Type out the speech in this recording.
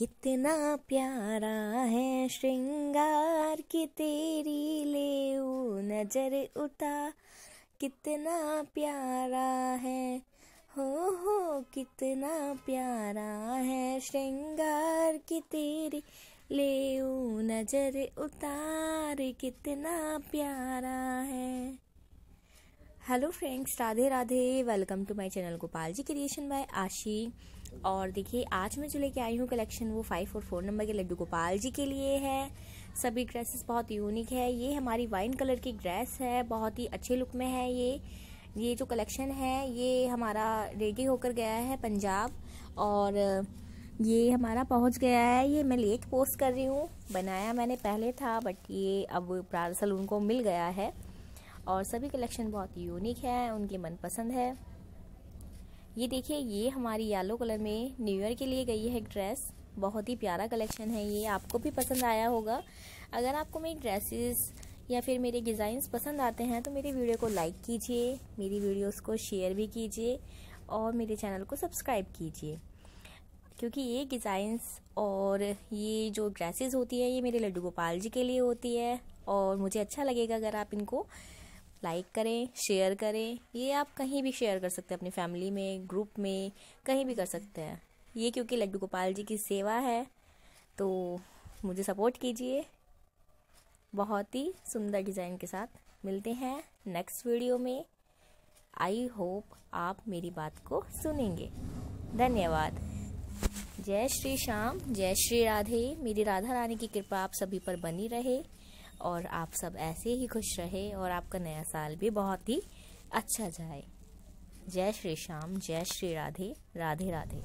कितना प्यारा है श्रृंगार की तेरी ले नज़र उठा। कितना प्यारा है, हो हो, कितना प्यारा है श्रृंगार की तेरी ले नज़र उतार। कितना प्यारा है hello friends, Radhe Radhe. Welcome to my channel Gopal ji creation by Ashi. और देखिए, आज मैं जो लेके आई हूँ कलेक्शन, वो फाइव और फोर नंबर के लड्डू गोपाल जी के लिए है। सभी ड्रेसेस बहुत यूनिक है। ये हमारी वाइन कलर की ड्रेस है। बहुत ही अच्छे लुक में है ये। ये जो कलेक्शन है, ये हमारा रेडी होकर गया है पंजाब। और ये हमारा पहुँच गया है। ये मैं लेट पोस्ट कर रही हूँ। बनाया मैंने पहले था, बट ये अब पार्सल उनको मिल गया है। और सभी कलेक्शन बहुत यूनिक है, उनकी मनपसंद है। ये देखिए, ये हमारी येलो कलर में न्यू ईयर के लिए गई है ड्रेस बहुत ही प्यारा कलेक्शन है ये, आपको भी पसंद आया होगा। अगर आपको मेरी ड्रेसेस या फिर मेरे डिज़ाइंस पसंद आते हैं तो मेरी वीडियो को लाइक कीजिए, मेरी वीडियोस को शेयर भी कीजिए और मेरे चैनल को सब्सक्राइब कीजिए। क्योंकि ये डिज़ाइंस और ये जो ड्रेसेस होती है, ये मेरे लड्डू गोपाल जी के लिए होती है और मुझे अच्छा लगेगा अगर आप इनको लाइक करें, शेयर करें। ये आप कहीं भी शेयर कर सकते हैं, अपनी फैमिली में, ग्रुप में, कहीं भी कर सकते हैं। ये क्योंकि लड्डू गोपाल जी की सेवा है तो मुझे सपोर्ट कीजिए। बहुत ही सुंदर डिज़ाइन के साथ मिलते हैं नेक्स्ट वीडियो में। आई होप आप मेरी बात को सुनेंगे। धन्यवाद। जय श्री श्याम, जय श्री राधे। मेरी राधा रानी की कृपा आप सभी पर बनी रहे। और आप सब ऐसे ही खुश रहे और आपका नया साल भी बहुत ही अच्छा जाए। जय श्री श्याम, जय श्री राधे राधे राधे।